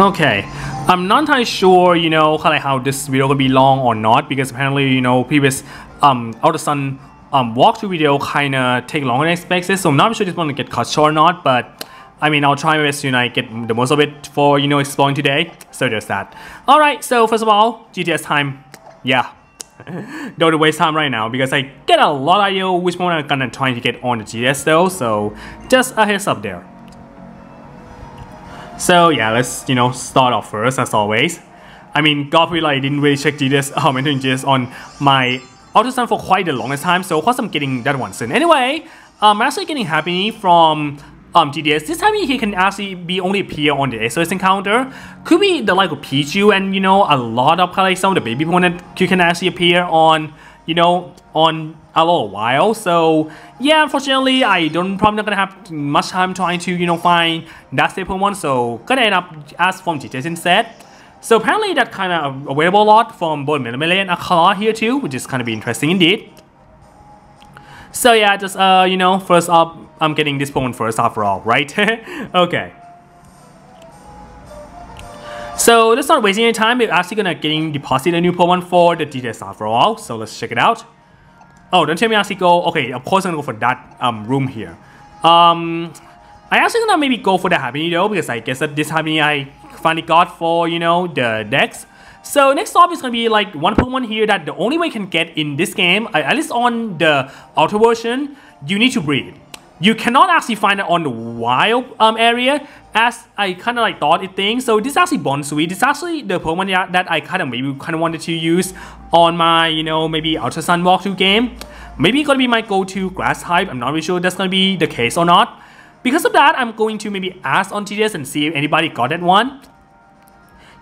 Okay, I'm not entirely sure, you know, how this video will be long or not because apparently, you know, previous um Ultra Sun um walkthrough video kind of take longer than expected, so I'm not sure this one will get cut short or not, but I mean, I'll try my best to you know, get the most of it for, you know, exploring today. So there's that. Alright, so first of all, GTS time. Yeah. Don't waste time right now because I get a lot of idea which one I'm gonna try to get on the GTS though, so just a heads up there. So yeah, let's you know start off first as always. I mean, God like didn't really check GTS, um, entering GTS on my Sun for quite the longest time, so of course I'm getting that one soon. Anyway, I'm actually getting happy from um, GTS. This time he can actually be only appear on the SOS encounter. Could be the like of Pichu and you know a lot of like some of the baby opponent you can actually appear on you know on a little while. So yeah, unfortunately, I don't probably not gonna have much time trying to you know find that staple one. So gonna end up as from GTS instead. So apparently that kind of available a lot from both Melemele and Akala here too, which is kind of be interesting indeed. So yeah, just uh you know first up, I'm getting this Pokemon first after all, right? okay. So let's not wasting any time. We're actually gonna getting deposit a new Pokemon for the GTS after all. So let's check it out. Oh, don't tell me I actually go. Okay, of course I'm gonna go for that um room here. Um, I actually gonna maybe go for the though because I guess that this Happiny I finally got for you know the dex. So next up is gonna be like one Pokemon here that the only way you can get in this game, at least on the Ultra version, you need to breed. You cannot actually find it on the wild um, area as I kind of like thought it thing. So this is actually Bounsweet. This is actually the Pokemon that I kind of maybe kind of wanted to use on my, you know, maybe Ultra Sun walkthrough game. Maybe it's gonna be my go-to grass type. I'm not really sure that's gonna be the case or not. Because of that, I'm going to maybe ask on GTS and see if anybody got that one.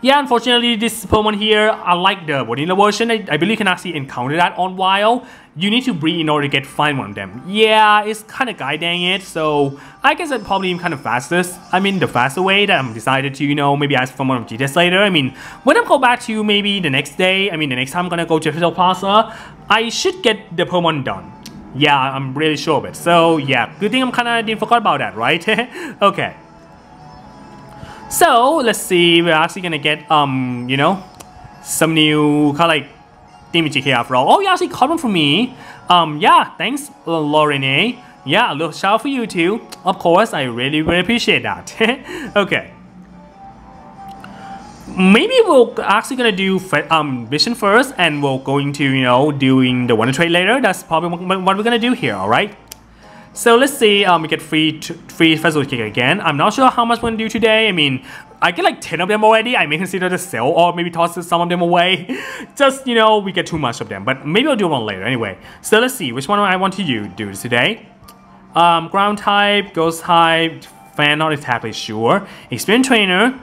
Yeah, unfortunately, this Pokemon here, unlike the vanilla version, I, I believe you can actually encounter that on Wild. You need to breed in order to get find one of them. Yeah, it's kind of guiding it, so I guess that's probably kind of fastest. I mean, the faster way that I'm decided to, you know, maybe ask for one of GTS later. I mean, when I go back to you maybe the next day, I mean, the next time I'm gonna go to Festival Plaza, I should get the Pokemon done. Yeah, I'm really sure of it. So yeah, good thing I'm kind of didn't forget about that, right? okay. So let's see, we're actually gonna get um, you know, some new kind of like damage here after all. Oh, you actually caught one for me. Um, yeah, thanks, Lorene. Yeah, a little shout for you too. Of course, I really, really appreciate that. okay. Maybe we're actually gonna do um vision first, and we're going to you know doing the Wonder Trade later. That's probably what we're gonna do here. All right. So let's see, um, we get free free festival kick again. I'm not sure how much we're gonna do today. I mean, I get like 10 of them already. I may consider to sell or maybe toss some of them away. Just, you know, we get too much of them. But maybe I'll do one later anyway. So let's see, which one I want to you do today. Um, ground type, ghost type, fan, not exactly sure. Experience trainer.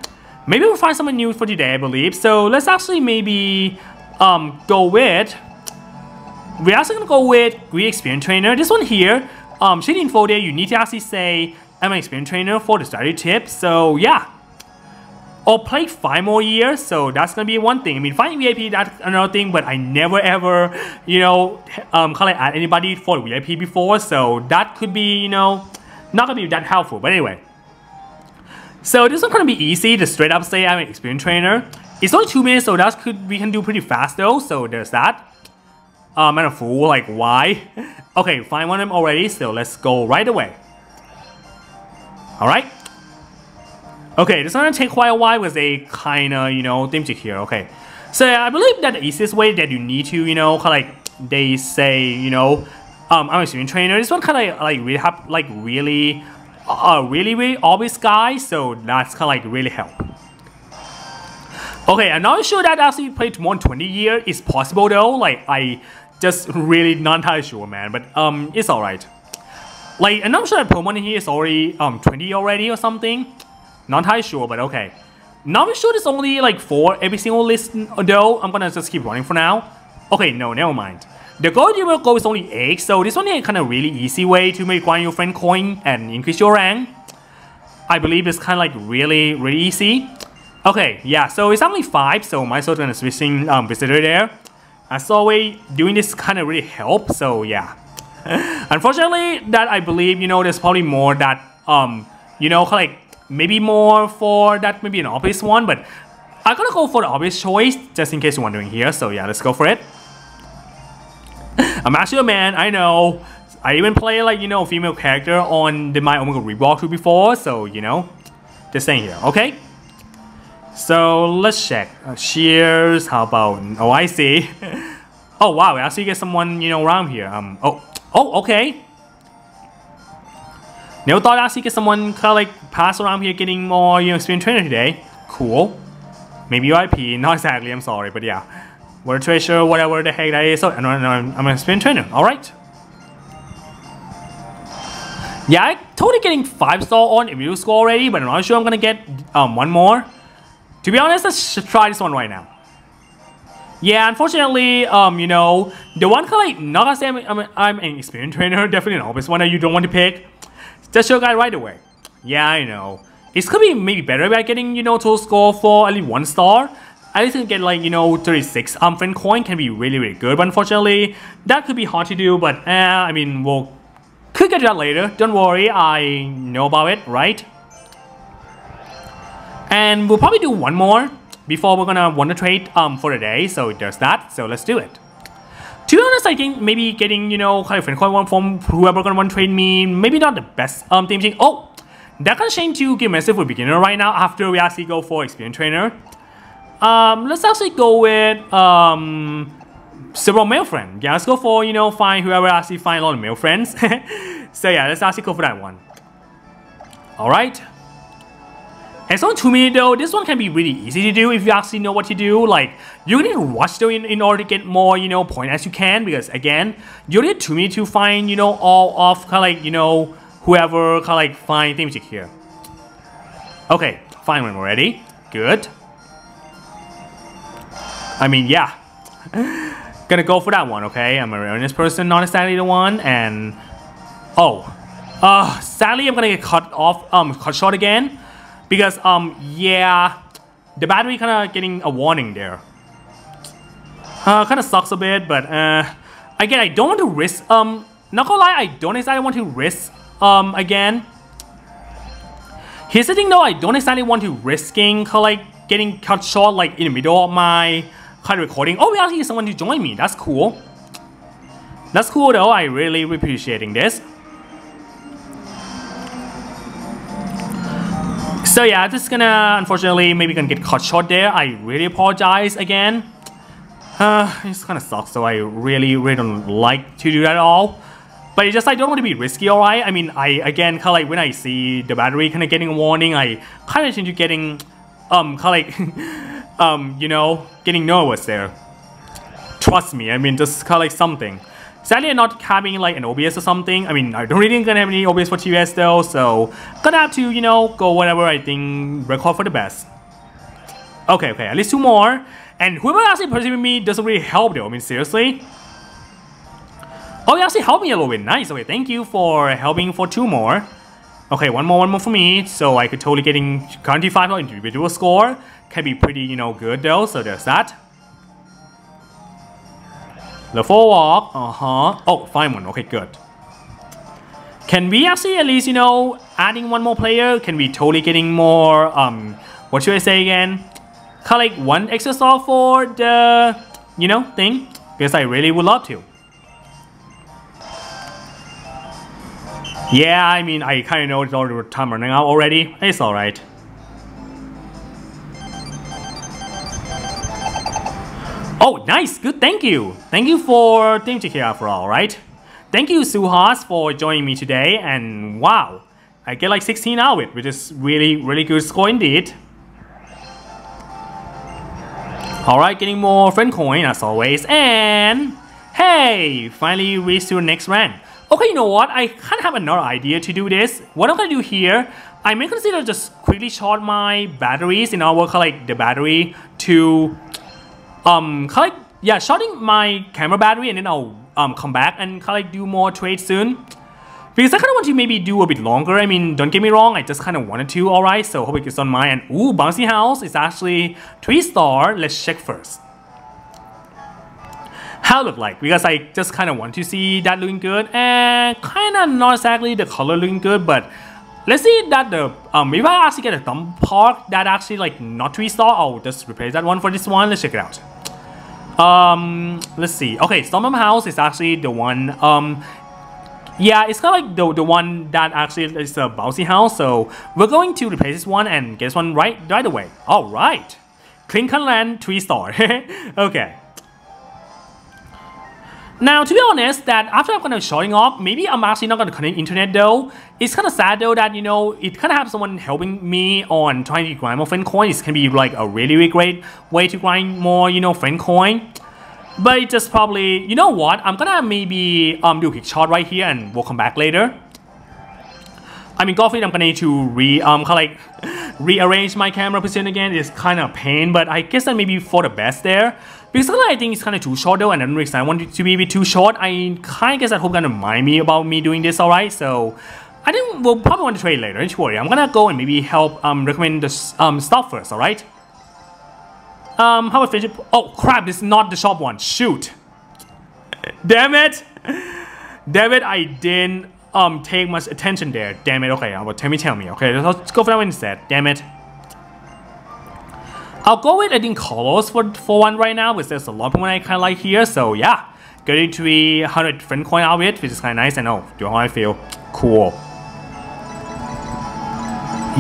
Maybe we'll find someone new for today, I believe. So let's actually maybe um, go with... We're actually gonna go with Great Experience Trainer. This one here, um, shady info there, you need to actually say, I'm an experience trainer for the study tip. So yeah. Or play five more years, so that's gonna be one thing. I mean, finding VIP, that's another thing, but I never ever, you know, um, kind of add anybody for VIP before, so that could be, you know, not gonna be that helpful. But anyway. So this one gonna be easy, to straight up say I'm an experience trainer. It's only two minutes, so that could we can do pretty fast though, so there's that. Um, I'm a fool, like why? Okay, find one of them already, so let's go right away. Alright. Okay, this is gonna take quite a while because they kinda, you know, things here, okay. So I believe that the easiest way that you need to, you know, kinda like, they say, you know, um, I'm a student trainer, this one kinda like really have, like really, uh, really, really obvious guy, so that's kinda like really help. Okay, I'm not sure that actually played more than 20 years is possible though, like I just really not entirely sure, man. But um, it's alright. Like, and I'm sure that Pokemon here is already um 20 already or something. Not entirely sure, but okay. Not sure it's only like four every single list though. I'm gonna just keep running for now. Okay, no, never mind. The gold you will go is only 8, so this one is kind of really easy way to make one your friend coin and increase your rank. I believe it's kind of like really, really easy. Okay, yeah, so it's only 5, so my sort of switching um, visitor there. As always, doing this kind of really helps, so yeah. Unfortunately, that I believe, you know, there's probably more that, um, you know, like, maybe more for that maybe an obvious one, but I'm gonna go for the obvious choice just in case you're wondering here. So yeah, let's go for it. I'm actually a man, I know. I even play like, you know, female character on the My Omega Rewalk before, so you know, just saying here, okay? So let's check. Uh, shears, how about, oh I see. oh wow, I actually get someone, you know, around here. Um, oh, oh, okay. Never thought I'd actually get someone kind of like pass around here getting more, you know, experience trainer today. Cool. Maybe VIP, not exactly, I'm sorry, but yeah. Word treasure, whatever the heck that is. So, no, I'm, I'm an trainer, alright. Yeah, I totally getting 5 star on review score already, but I'm not sure I'm gonna get um, one more. To be honest, let's try this one right now. Yeah, unfortunately, um, you know, the one kind of like, not gonna say I'm, I'm, I'm an experienced trainer, definitely an obvious one that you don't want to pick. Just show guy right away. Yeah, I know. It's gonna be maybe better by getting, you know, total score for at least one star. At least get like, you know, 36 um, friend coin can be really, really good. But unfortunately, that could be hard to do. But, eh, I mean, we'll could get that later. Don't worry, I know about it, right? And we'll probably do one more before we're gonna want to trade um, for the day. So there's that. So let's do it. To be honest, I think maybe getting, you know, kind of friend coin one from whoever gonna want to trade me, maybe not the best um thing. Oh, that can change to give massive for beginner right now after we actually go for experience trainer. Um, let's actually go with um several male friends. Yeah, let's go for, you know, find whoever actually find a lot of male friends. so yeah, let's actually go for that one. Alright. And so to me though, this one can be really easy to do if you actually know what to do. Like, you need to rush though in, in order to get more, you know, point as you can. Because again, you need to me to find, you know, all of kind of like, you know, whoever kind of like find things here. Okay, fine one already. Good. I mean, yeah. Gonna go for that one, okay? I'm a earnest person, not exactly the one, and... Oh. Uh, sadly, I'm gonna get cut off, um, cut short again. Because, um, yeah, the battery kind of getting a warning there. Uh, kind of sucks a bit, but, uh, again, I don't want to risk, um, not gonna lie, I don't exactly want to risk, um, again. Here's the thing though, I don't exactly want to risking, like, getting cut short, like, in the middle of my kind of recording. Oh, we actually someone to join me. That's cool. That's cool though. I really appreciating this. So yeah, this is gonna unfortunately maybe gonna get cut short there. I really apologize again. Uh, it's kind of sucks. So I really really don't like to do that at all. But it's just I don't want to be risky, alright? I mean, I again kind of like when I see the battery kind of getting a warning, I kind of tend to getting um kind of like um, you know, getting nervous there. Trust me, I mean, just kind of like something. Sadly, I'm not having like an OBS or something. I mean, I don't really gonna have any OBS for TVS though, so gonna have to, you know, go whatever I think record for the best. Okay, okay, at least two more. And whoever actually pursuing me doesn't really help though, I mean, seriously. Oh, you actually helped me a little bit. Nice. Okay, thank you for helping for two more. Okay, one more, one more for me. So I could totally getting 25 individual score can be pretty, you know, good though. So there's that. The four walk, uh-huh. Oh, fine one, okay, good. Can we actually at least, you know, adding one more player? Can we totally getting more, um, what should I say again? Kind of like one extra star for the, you know, thing? Because I really would love to. Yeah, I mean, I kind of know it's already time running out already. It's alright. Oh, nice. Good. Thank you. Thank you for Team here after all, right? Thank you, Suhas, for joining me today. And wow, I get like 16 out of it, which is really, really good score indeed. Alright, getting more friend coin as always. And hey, finally reached to next rank. Okay, you know what? I kind of have another idea to do this. What I'm to do here, I may consider just quickly charge my batteries in order to like the battery to um, like, yeah, shorting my camera battery and then I'll um, come back and like do more trades soon. Because I kind of want to maybe do a bit longer. I mean, don't get me wrong, I just kind of wanted to, alright? So hope it gets on my end. Ooh, Bouncy House is actually 3 star. Let's check first. How it look like? Because I just kind of want to see that looking good. And kind of not exactly the color looking good, but let's see that the um if I actually get a thumb park that actually like not three star, I'll just replace that one for this one. Let's check it out. Um, let's see. Okay, Stormham House is actually the one. Um, yeah, it's kind of like the the one that actually is a bouncy house. So we're going to replace this one and get this one right right away. All right, Clinton Land three star. okay. Now, to be honest, that after I'm kind of showing off, maybe I'm actually not going to connect internet though. It's kind of sad though that, you know, it kind of have someone helping me on trying to grind more friend coin. It's can be like a really, really great way to grind more, you know, friend coin. But it just probably, you know what, I'm gonna maybe um, do a quick shot right here and we'll come back later. I mean, Godfrey, I'm gonna need to re um kind of like rearrange my camera position again. It's kind of pain, but I guess that maybe for the best there. Because I think it's kind of too short though, and I don't really I want it to be a bit too short. I kind of guess that hope gonna mind me about me doing this, alright? So I think we'll probably want to trade later. Don't worry. I'm gonna go and maybe help um recommend the um stuff first, alright? Um, how about fidget? Oh crap! This is not the shop one. Shoot! Damn it! Damn it! I didn't um take much attention there. Damn it. Okay, well, tell me, tell me. Okay, let's go for that one instead. Damn it. I'll go with I think colors for for one right now because there's a lot of one I kind of like here. So yeah, getting to be 100 friend coin out of it, which is kind of nice. I know. Do you know how I feel? Cool.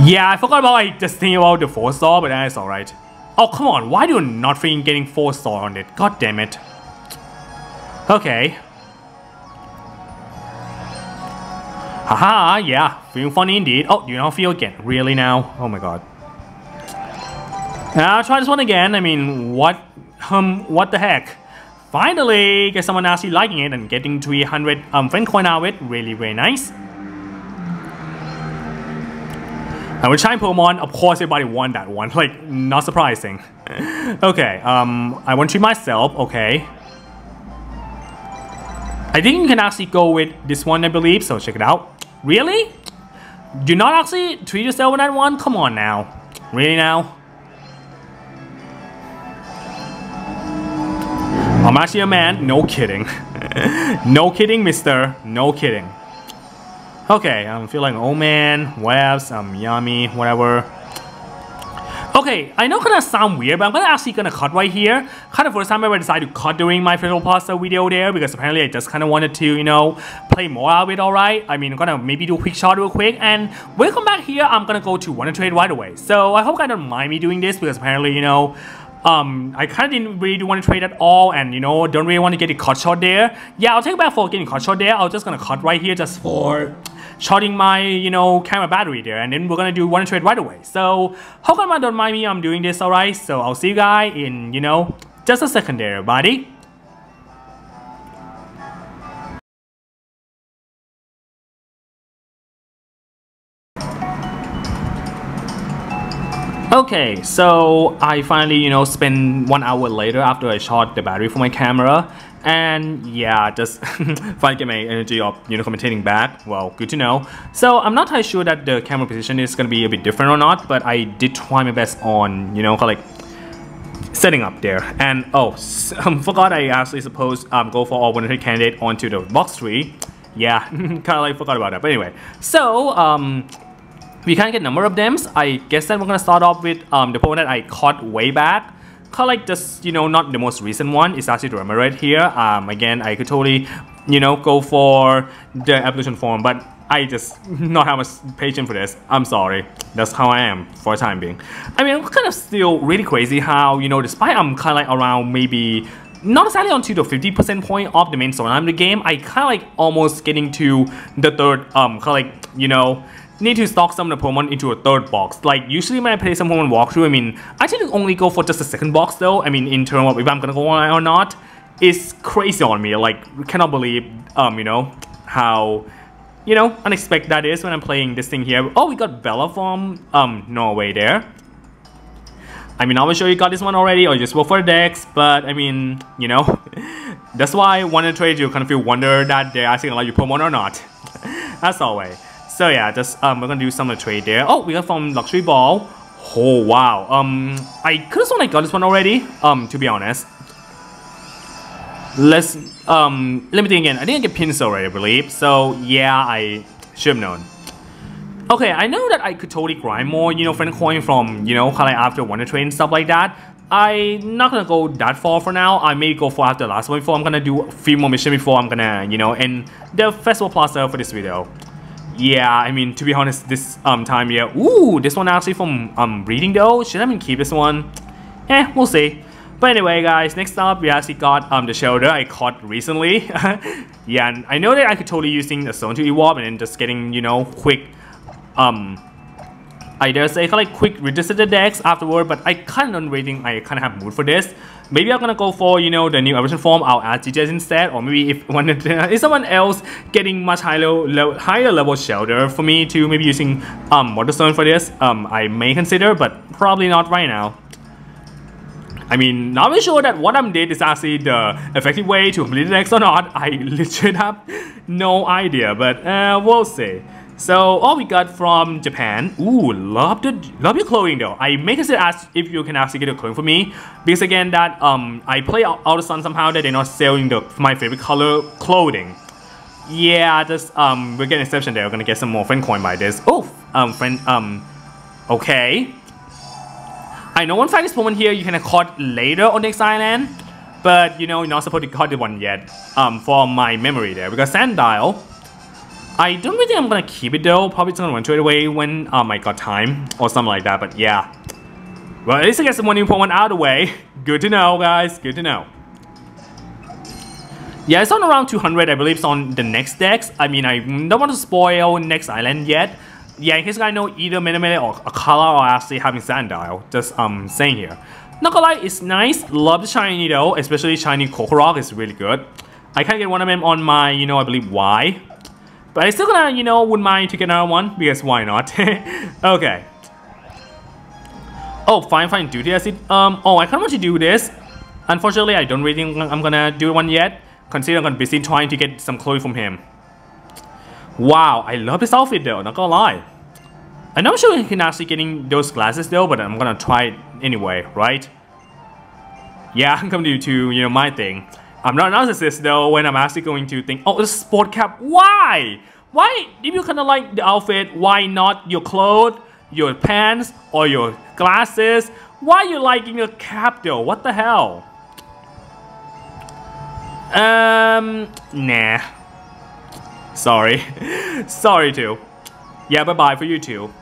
Yeah, I forgot about like just thinking about the four star, but that's alright. Oh come on, why do you not freaking getting four star on it? God damn it. Okay. Haha, yeah, feeling funny indeed. Oh, you now feel again? Really now? Oh my god. I'll try this one again. I mean, what, um, what the heck? Finally, get someone actually liking it and getting 300 um, friend coin out of it. Really, really nice. I will try Pokemon. Of course, everybody won that one. Like, not surprising. okay, um, I want to myself. Okay. I think you can actually go with this one, I believe. So check it out. Really? Do not actually treat yourself with that one? Come on now. Really now? I'm actually a man. No kidding. no kidding, mister. No kidding. Okay, I'm feeling old man, webs, I'm yummy, whatever. Okay, I know gonna sound weird, but I'm gonna actually gonna cut right here. Kind of first time I ever decided to cut during my Festival Plaza video there because apparently I just kind of wanted to, you know, play more of it, alright? I mean, I'm gonna maybe do a quick shot real quick and when I come back here, I'm gonna go to Wonder Trade right away. So I hope I don't mind me doing this because apparently, you know, um, I kind of didn't really want to trade at all and you know don't really want to get a cut shot there. Yeah I'll take it back for getting cut shot there. I was just gonna cut right here just for charging my you know camera battery there. And then we're gonna do Wonder Trade right away. So hope everyone don't mind me I'm doing this alright? So I'll see you guys in you know just a second there buddy Okay, so I finally, you know, spent one hour later after I shot the battery for my camera. And yeah, just finally get my energy of, you know, commentating back. Well, good to know. So I'm not entirely sure that the camera position is going to be a bit different or not, but I did try my best on, you know, like setting up there. And oh, um, forgot I actually supposed um, go for all 100 candidate onto the box tree. Yeah, kind of like forgot about that. But anyway, so um, we can't get number of them. I guess that we're gonna start off with um, the Pokemon that I caught way back. Of like just, you know, not the most recent one. It's actually the Remoraid here. Um, again, I could totally, you know, go for the evolution form, but I just not have much patience for this. I'm sorry. That's how I am for the time being. I mean, I'm kind of still really crazy how, you know, despite I'm kind of like around maybe not necessarily onto the 50% point of the main storyline of the game, I kind of like almost getting to the third, um, kind of like, you know, need to stock some of the Pokemon into a third box. Like usually when I play some Pokemon walkthrough, I mean, I tend to only go for just the second box though. I mean, in terms of if I'm gonna go on or not, it's crazy on me. Like, cannot believe, um, you know, how, you know, unexpected that is when I'm playing this thing here. Oh, we got Bella from, um, Norway there. I mean, I was sure you got this one already, or you just work for the dex, but I mean, you know, that's why I trade you kind of feel wonder that they're actually gonna let you Pokemon or not. As always. So yeah, just um, we're gonna do some of the trade there. Oh, we got from Luxury Ball. Oh wow. Um, I could have sworn I got this one already. Um, to be honest. Let's um, let me think again. I didn't get pins already, I believe. So yeah, I should have known. Okay, I know that I could totally grind more, you know, friend coin from, you know, kind of after Wonder and stuff like that. I'm not gonna go that far for now. I may go for after the last one before I'm gonna do a few more missions before I'm gonna, you know, end the Festival Plaza for this video. Yeah, I mean, to be honest, this um time, yeah. Ooh, this one actually from um reading though. Should I even keep this one? Eh, we'll see. But anyway, guys, next up, we actually got um the Shellder I caught recently. yeah, and I know that I could totally using the zone to evolve and then just getting, you know, quick um I dare say like quick register the dex afterward, but I kind of rating I kind of have mood for this. Maybe I'm gonna go for you know the new evolution form. I'll add GTS instead, or maybe if one is someone else getting much higher level, higher level Shellder for me to maybe using um Waterstone for this, um I may consider, but probably not right now. I mean, not really sure that what I'm did is actually the effective way to complete the dex or not. I literally have no idea, but uh, we'll see. So all we got from Japan. Ooh, love the love your clothing though. I make it ask if you can actually get a clothing for me because again that um I play out, the sun somehow that they're not selling the my favorite color clothing. Yeah, just um we're getting exception there. We're gonna get some more friend coin by this. Oh, um friend um okay. I know one fact this moment here you can accord later on next island, but you know you're not supposed to cut the one yet. Um for my memory there because Sandile I don't really think I'm gonna keep it though. Probably just gonna run it away when um I got time or something like that. But yeah. Well, at least I get some one important out of the way. Good to know, guys. Good to know. Yeah, it's on around 200. I believe it's on the next dex. I mean, I don't want to spoil next island yet. Yeah, in case I know either Minute or Akala or actually having Sandile. Just um saying here. Not it's nice. Love the shiny though, especially shiny Korok is really good. I can't get one of them on my, you know, I believe Y. But I still gonna, you know, wouldn't mind to get another one, because why not? okay. Oh, fine, fine, duty acid. Um, oh, I kind of want to do this. Unfortunately, I don't really think I'm gonna do one yet. Consider I'm gonna busy trying to get some clothes from him. Wow, I love this outfit though, not gonna lie. I'm not sure he can actually getting those glasses though, but I'm gonna try it anyway, right? Yeah, I'm to, you to you know, my thing. I'm not a narcissist though when I'm actually going to think, oh, a sport cap. Why? Why, if you kind of like the outfit, why not your clothes, your pants, or your glasses? Why you liking your cap though? What the hell? Um, nah. Sorry. Sorry too. Yeah, bye-bye for you too.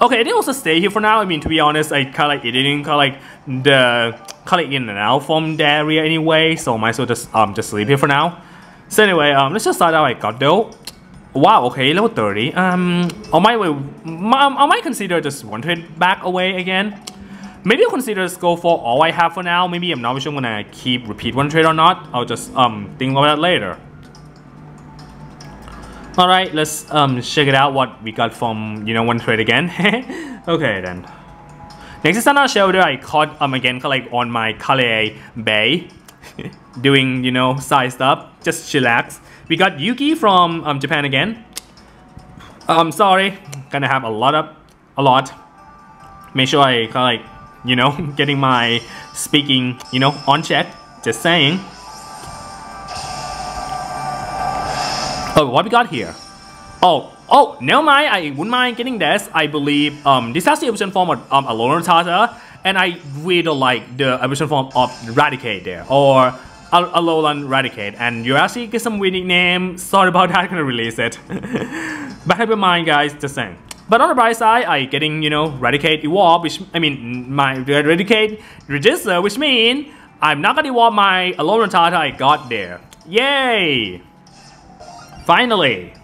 Okay, I didn't also stay here for now. I mean, to be honest, I kind of like editing, kind of like the kind it in and out from the area anyway. So might as well just um just sleep here for now. So anyway, um, let's just start out. I got though. Wow, okay, level 30. Um, I might, I might consider just Wonder Trade back away again. Maybe I'll consider just go for all I have for now. Maybe I'm not sure I'm gonna keep repeat Wonder Trade or not. I'll just um think about that later. Alright, let's um, check it out what we got from, you know, Wonder Trade again. okay then. Next is another Shellder I caught um again like on my Kala'e Bay. doing, you know, side stuff. Just chillax. We got Yuki from um, Japan again. I'm um, sorry, gonna have a lot of, a lot. Make sure I like, you know, getting my speaking, you know, on check. Just saying. Oh, what we got here? Oh, oh, never mind. I wouldn't mind getting this. I believe um, this has the evolution form of um, Alolan Rattata, and I really like the evolution form of Raticate there, or Alolan Raticate. And you actually get some weird name. Sorry about that. I'm gonna release it. but have in mind, guys. Just saying. But on the bright side, I getting you know Raticate Evolve, which I mean my Raticate Register, which mean I'm not gonna evolve my Alolan Rattata I got there. Yay! Finally!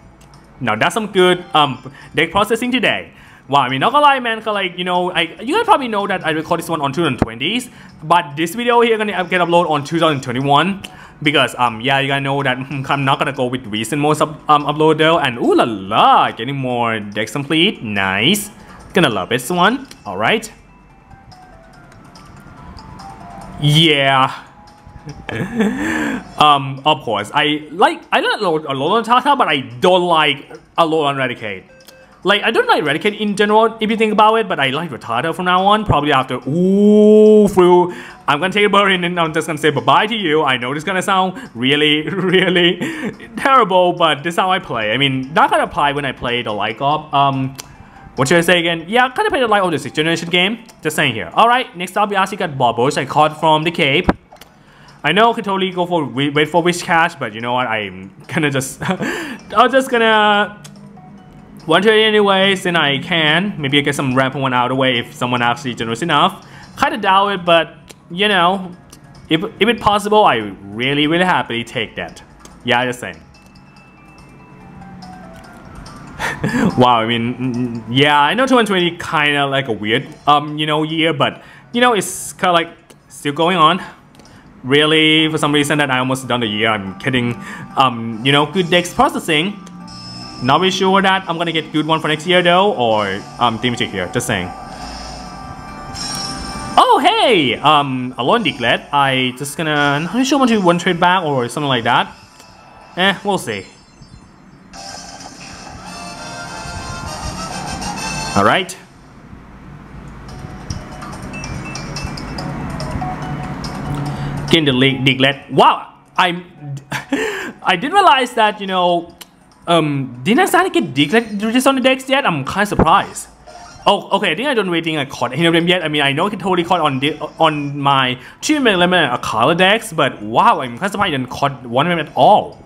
Now that's some good um deck processing today. Wow, I mean, not gonna lie, man, cause like, you know, I, you guys probably know that I record this one on 2020s, but this video here gonna get uploaded on 2021, because, um, yeah, you guys know that I'm not gonna go with recent most up, um, upload though, and ooh la la, getting more dex complete, nice, gonna love this one, alright. Yeah, um, of course, I like I like Alolan Rattata, but I don't like Alolan Raticate. Like I don't like Eradicate in general if you think about it, but I like Rattata from now on. Probably after ooh through I'm gonna take a bird and I'm just gonna say bye bye to you. I know this is gonna sound really, really terrible, but this is how I play. I mean that kind of apply when I play the Light Orb. Um what should I say again? Yeah, kind of play the Light of the 6th generation game. Just saying here. Alright, next up we actually got Barboach I caught from the Cape. I know I could totally go for wait for Whiscash, but you know what? I'm gonna just I'm just gonna Wonder Trade anyways, and I can. Maybe I get some rampant one out of the way if someone actually generous enough. Kinda doubt it, but you know, if, if it's possible, I really, really happily take that. Yeah, just saying. wow, I mean, yeah, I know 2020 kind of like a weird, um, you know, year, but you know, it's kind of like still going on. Really, for some reason that I almost done the year, I'm kidding. um, you know, good dex processing. Not really sure that I'm gonna get good one for next year though, or um, Team here, just saying. Oh hey, um, Alolan Diglett, I just gonna, not really sure want to Wonder Trade back or something like that. Eh, we'll see. Getting the Diglett. Wow, I'm, I didn't realize that, you know, um, didn't I start to get Diglett on the dex yet? I'm kind of surprised. Oh, okay. I think I don't really think I caught any of them yet. I mean, I know I can totally caught on the, on my two element Akala dex, but wow, I'm kind of surprised I didn't caught one of them at all.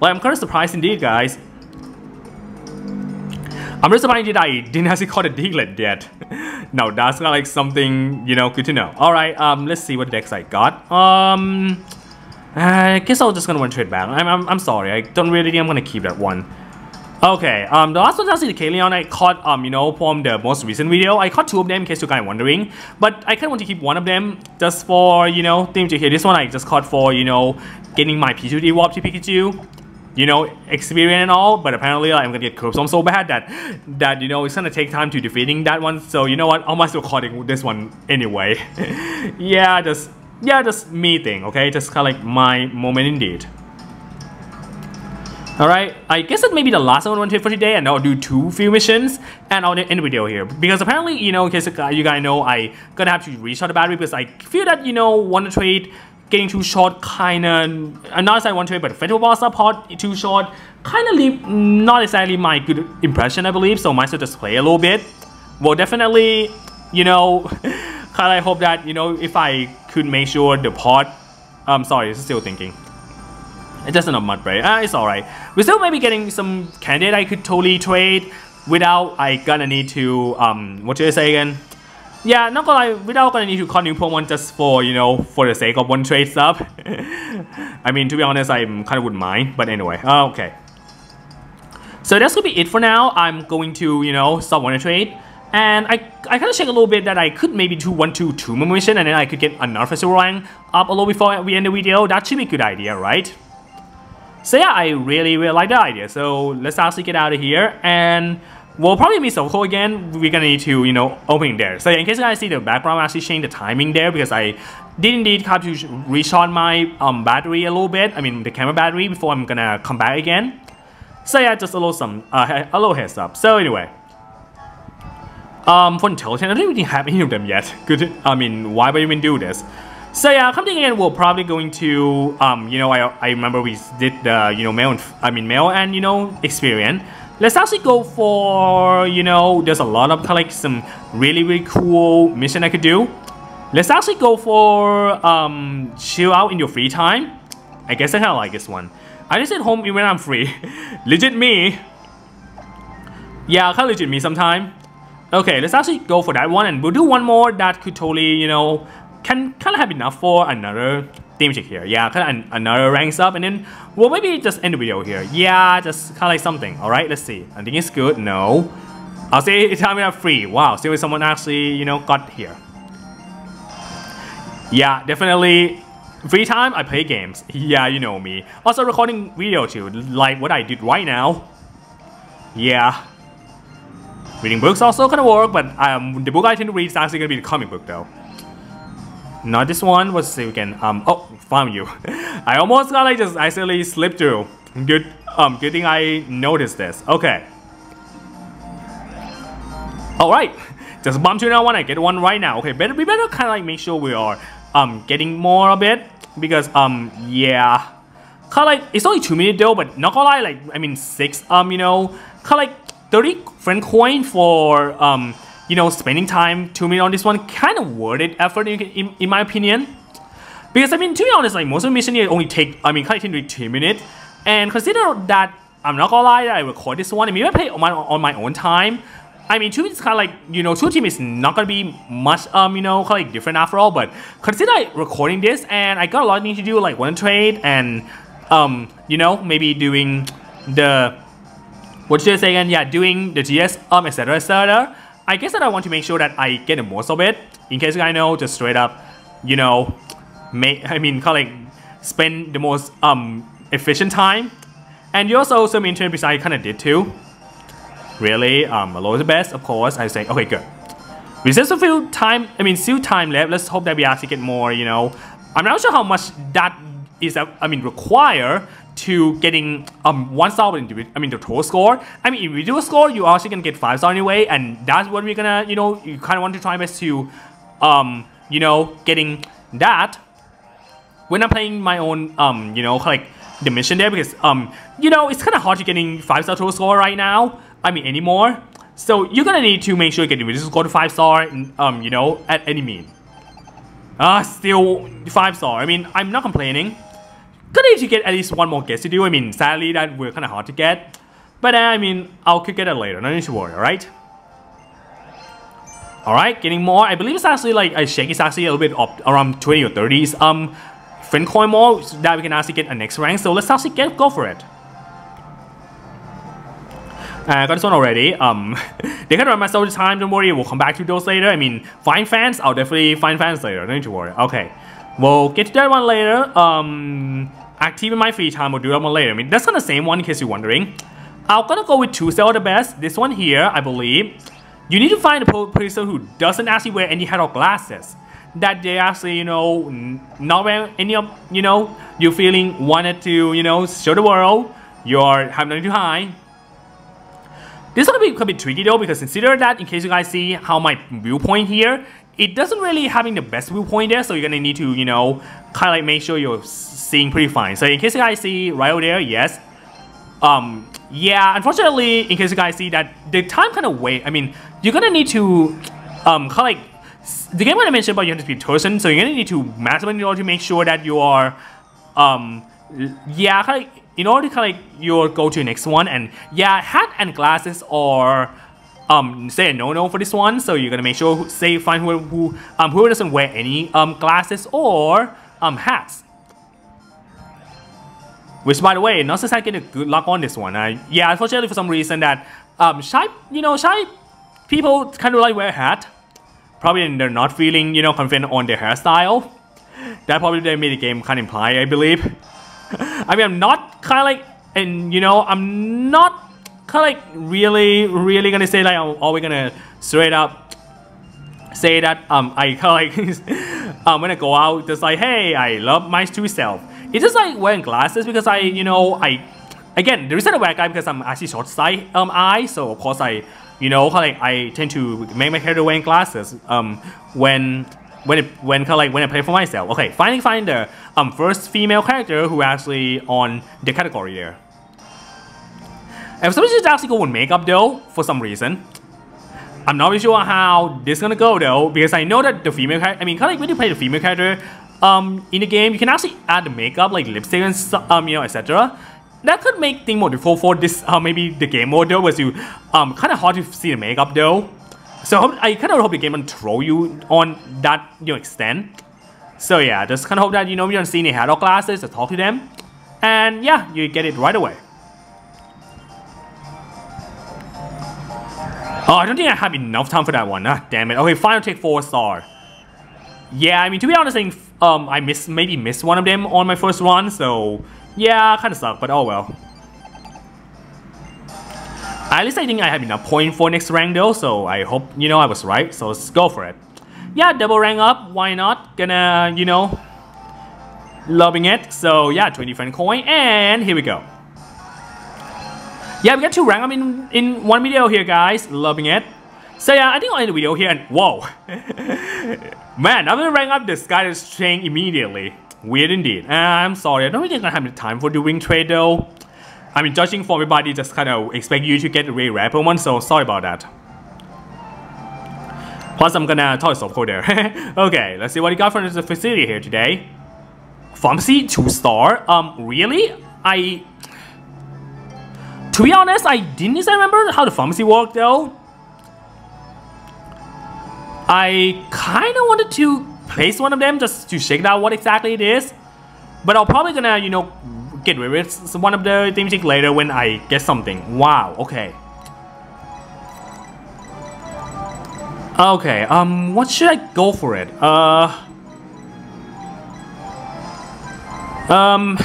Like, I'm kind of surprised indeed, guys. I'm just surprised that I didn't actually caught a Diglett yet. now that's not like something, you know, good to know. Alright, um, let's see what dex I got. Um, I guess I'm just gonna Wonder Trade back. I'm, I'm, I'm sorry, I don't really think I'm gonna keep that one. Okay, um, the last one actually the Kecleon I caught, um, you know, from the most recent video. I caught two of them in case you're kind of wondering. But I kind of want to keep one of them just for, you know, thing to. This one I just caught for, you know, getting my Pikachu Warp to Pikachu. You know, experience and all, but apparently like, I'm gonna get curbs. I'm so bad that, that, you know, it's gonna take time to defeating that one. So, you know what, I might still calling this one anyway. yeah, just yeah, just me thing, okay? Just kind of like my moment indeed. Alright, I guess that may be the last one I want to for today and I'll do two few missions and I'll end the video here. Because apparently, you know, in case you guys know, I gonna have to restart the battery because I feel that, you know, Wonder Trade getting too short kinda, not exactly Wonder Trade, but Festival Plaza support too short, kinda leave not exactly my good impression, I believe, so might as well just play a little bit. Well, definitely, you know, kind of hope that, you know, if I could make sure the pod, I'm sorry, it's still thinking. It doesn't have much, right? Ah, it's alright. We're still maybe getting some candidate I could totally trade without I gonna need to, um, what should I say again? Yeah, not gonna without gonna need to call new Pokemon just for, you know, for the sake of Wonder Trade stuff. I mean, to be honest, I kind of wouldn't mind, but anyway, uh, okay. So that's gonna be it for now. I'm going to, you know, stop Wonder Trade. And I, I kind of check a little bit that I could maybe do one, two, two more mission and then I could get another festival rank up a little before we end the video. That should be a good idea, right? So yeah, I really, really like that idea. So let's actually get out of here and we'll probably meet Silco again. We're gonna need to, you know, open there. So in case you guys see the background, I'm actually changing the timing there because I did indeed have to recharge my um, battery a little bit. I mean, the camera battery before I'm gonna come back again. So yeah, just a little some, uh, a little heads up. So anyway. Um, for intelligence, I don't even have any of them yet. Good, I mean, why would you even do this? So yeah, coming in, we're probably going to, um, you know, I, I remember we did the, you know, mail, and, I mean, mail and, you know, experience. Let's actually go for, you know, there's a lot of like some really, really cool mission I could do. Let's actually go for, um, chill out in your free time. I guess I kind of like this one. I just at home even when I'm free. legit me. Yeah, kind of legit me sometime. Okay, let's actually go for that one and we'll do one more that could totally, you know, can kind of have enough for another theme check here. Yeah, kind of an, another ranks up and then we'll maybe just end the video here. Yeah, just kind of like something. Alright, let's see. I think it's good. No. I'll say it's time we have free. Wow, see if someone actually, you know, got here. Yeah, definitely free time, I play games. Yeah, you know me. Also recording video too, like what I did right now. Yeah. Reading books also gonna work, but um, the book I tend to read is actually gonna be the comic book though. Not this one. Let's see again. Um. Oh, found you. I almost got like just accidentally slipped through. Good. Um. Good thing I noticed this. Okay. All right, just bump to another one. I get one right now. Okay, better we better kind of like make sure we are um getting more of it because um yeah, kind of like it's only two minutes though, but not gonna lie, like I mean six um you know kind of like thirty friend coin for um you know spending time minutes on this one kind of worth it effort in, in, in my opinion. Because I mean, to be honest, like most of the mission here only take, I mean, kind of take two minutes, and consider that I'm not gonna lie, I record this one. I mean, I play on my on my own time. I mean, two is kind of like, you know, two team is not to be much, um, you know, kind of like different after all, but consider recording this and I got a lot of things to do, like Wonder Trade and, um, you know, maybe doing the, what should I say again? Yeah, doing the GS, um, etc., etc. I guess that I want to make sure that I get the most of it, in case I know, just straight up, you know, make, I mean, kind of like spend the most, um, efficient time. And you also, some internet I kind of did too really um, a lot of the best, of course. I say, okay, good. We still a few time, I mean, still time left. Let's hope that we actually get more, you know. I'm not sure how much that is, uh, I mean, require to getting um one star with I mean the total score. I mean individual score you actually gonna get five star anyway, and that's what we're gonna you know you kind of want to try best to um you know getting that. When I'm playing my own um you know like the mission there because um you know it's kind of hard to getting five star total score right now. I mean anymore. So you're gonna need to make sure you get your score to 5 star, um, you know, at any mean. Ah, uh, still 5 star. I mean, I'm not complaining. Gonna need to get at least one more guest to do. I mean, sadly that we're kinda hard to get. But uh, I mean, I'll could get it later, no need to worry, alright? Alright, getting more. I believe it's actually like, I shake it's actually a little bit up around 20 or 30s. Um, friend coin more so that we can actually get a next rank. So let's actually get go for it. I uh, got this one already. Um, they kind of mess all the time. Don't worry, we'll come back to those later. I mean, find fans. I'll definitely find fans later. Don't you worry. Okay, we'll get to that one later. Um, active in my free time. We'll do that one later. I mean, that's not the same one in case you're wondering. I'm gonna go with two sell the best. This one here, I believe. You need to find a person who doesn't actually wear any hat or glasses. That they actually, you know, not wearing any of, you know, you're feeling wanted to, you know, show the world you're having nothing to hide this is gonna be a bit tricky though because consider that in case you guys see how my viewpoint here, it doesn't really having the best viewpoint there, so you're gonna need to, you know, kind of like make sure you're seeing pretty fine. So in case you guys see right over there, yes. Um, yeah, unfortunately, in case you guys see that the time kind of wait, I mean, you're gonna need to, um, kind of like, the game I mentioned about you have to be person, so you're gonna need to maximize in order to make sure that you are, um, yeah, kind of in order to kind of like you'll go to the next one and yeah hat and glasses are um say a no-no for this one so you're gonna make sure say find who, who um whoever doesn't wear any um glasses or um hats. Which by the way not I get a good luck on this one. Yeah unfortunately for some reason that um shy you know shy people kind of like wear a hat. Probably they're not feeling you know confident on their hairstyle. That probably they made the game kind of imply I believe. I mean, I'm not kind of like, and you know, I'm not like really, really gonna say like, are we gonna straight up say that um I like I'm gonna go out just like, hey, I love my true self. It's just like wearing glasses because I, you know, I again the reason I wear because I'm actually short sight um eye, so of course I, you know, like I tend to make my character wearing glasses um when when it, when kind of like when I play for myself. Okay, finally find the um first female character who actually on the category there. And for some reason, actually go with makeup though for some reason. I'm not really sure how this is gonna go though because I know that the female character. I mean, kind of like when you play the female character um in the game, you can actually add the makeup like lipstick and um you know etc. That could make things more difficult for this uh, maybe the game mode though, was you um kind of hard to see the makeup though. So I kind of hope the game will throw you on that you know, extent. So yeah, just kind of hope that you know you don't see any head or glasses to talk to them, and yeah, you get it right away. Oh, I don't think I have enough time for that one. Ah, damn it. Okay, final take four star. Yeah, I mean to be honest, I think, um, I miss maybe missed one of them on my first run, so yeah, kind of suck, but oh well. At least I think I have enough point for next rank though, so I hope, you know, I was right, so let's go for it. Yeah, double rank up, why not? Gonna, you know, loving it. So yeah, 20 friend coin, and here we go. Yeah, we got two rank up in, in one video here, guys. Loving it. So yeah, I think I'll end the video here and whoa. Man, I'm gonna rank up this guy that's chain immediately. Weird indeed. Uh, I'm sorry, I don't really think I have the time for doing trade though. I mean, judging from everybody just kind of expect you to get a really rare one, so sorry about that. Plus, I'm gonna toss off there. okay, let's see what you got from the facility here today. Pharmacy, 2 star. Um, really? I... To be honest, I didn't exactly remember how the pharmacy worked though. I kind of wanted to place one of them just to check out what exactly it is. But I'm probably gonna, you know, get rid of one of the things later when I get something. Wow, okay. Okay, um, what should I go for it? Uh... Um...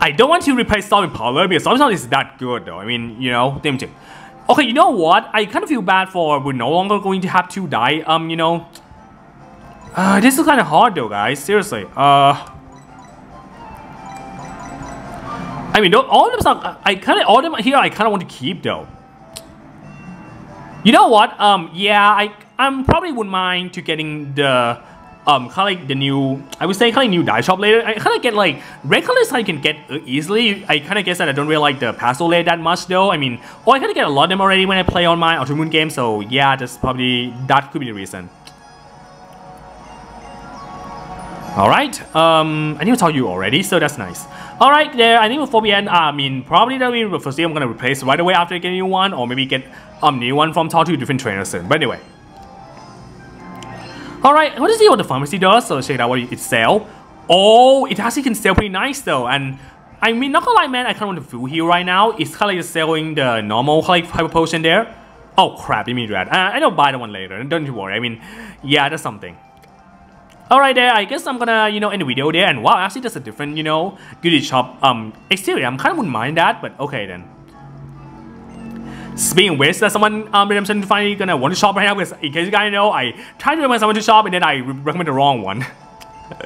I don't want to replace Solving Power because Solving is that good though. I mean, you know, damn it. Okay, you know what? I kind of feel bad for we're no longer going to have to die. Um, you know... Uh, this is kind of hard though, guys. Seriously. Uh... I mean, all of them, are, I kind of, all of them here I kind of want to keep though. You know what? Um, yeah, I I'm probably wouldn't mind to getting the um kind of like the new I would say kind of new dye shop later. I kind of get like red colors I can get easily. I kind of guess that I don't really like the pastel layer that much though. I mean, oh I kind of get a lot of them already when I play on my Ultra Moon game. So yeah, that's probably that could be the reason. Alright, um, I need to tell you already, so that's nice. Alright, there, I think before we end, I mean, probably that we first thing I'm gonna replace right away after getting a new one, or maybe get um new one from talk to different trainers soon. But anyway. Alright, let's see what the pharmacy does, so check out what it sells. Oh, it actually can sell pretty nice though, and I mean, not gonna lie, man, I kind of want to fool here right now. It's kind of like selling the normal like hyper potion there. Oh crap, you mean that? Uh, I don't buy the one later, don't you worry. I mean, yeah, that's something. Alright there, I guess I'm gonna, you know, end the video there. And wow, actually that's a different, you know, goodie shop um, exterior. I'm kind of wouldn't mind that, but okay then. Speaking with that someone um, that I'm to finally gonna want to shop right now because in case you guys know, I try to recommend someone to shop and then I recommend the wrong one.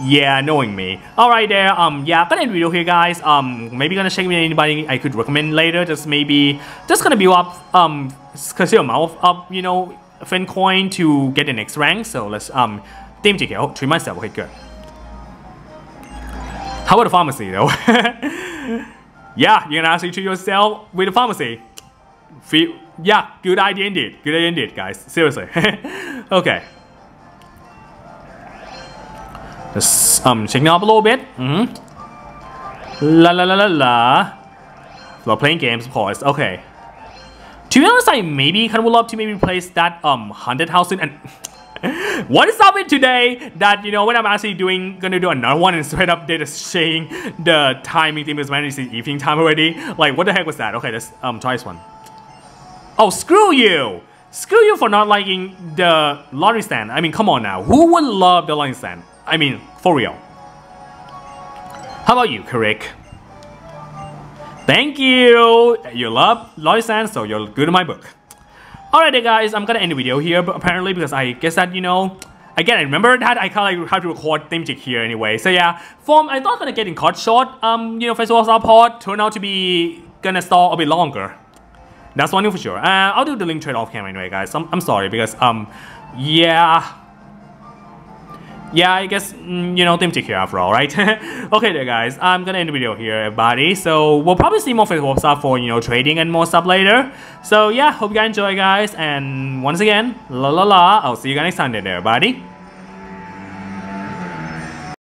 yeah, knowing me. Alright there, um, yeah, but end video here guys, um, maybe gonna check with anybody I could recommend later, just maybe, just gonna build up, um, consider mouth up, you know, Fincoin to get the next rank, so let's, um, team TKO, oh, treat myself, okay, good. How about the pharmacy though? yeah, you can actually treat yourself with the pharmacy. Feel, yeah, good idea indeed. Good idea indeed, guys. Seriously. okay. Just um checking up a little bit. Mm -hmm. La la la la la. We're playing games, of course. Okay. To be honest, I maybe kind of would love to maybe replace that um hundred thousand and what is up with today that you know when I'm actually doing gonna do another one and straight up they just saying the timing because when it's evening time already like what the heck was that okay let's um try this one oh screw you! Screw you for not liking the lottery stand. I mean come on now. Who would love the lottery stand? I mean for real. How about you Karik thank you. You love lottery stand so you're good in my book. Alright guys, I'm gonna end the video here but apparently because I guess that, you know, again, I remember that I kind of like have to record thematic here anyway. So yeah, from I thought gonna getting cut short, um, you know, Festival support turned out to be gonna stall a bit longer. That's one thing for sure. Uh, I'll do the link trade off camera anyway, guys. I'm, I'm sorry because, um, yeah, yeah, I guess, mm, you know, them take care after all, right? okay there, guys. I'm gonna end the video here, everybody. So, we'll probably see more Facebook stuff for, you know, trading and more stuff later. So, yeah, hope you guys enjoy, guys. And once again, la la la. I'll see you guys next time there, everybody.